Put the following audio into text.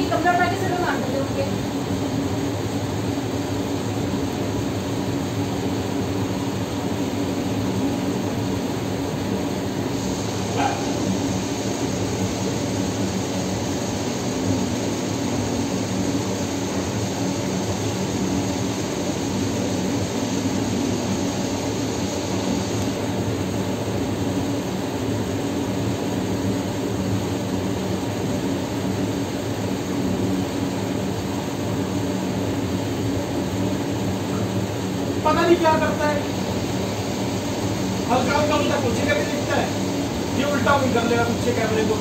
कि कपड़ा उठा के सर मार देते पता नहीं क्या करता है। हल्का हल्का उल्टा पीछे कैसे दिखता है। ये उल्टा भी कर लेगा पीछे कैमरे को।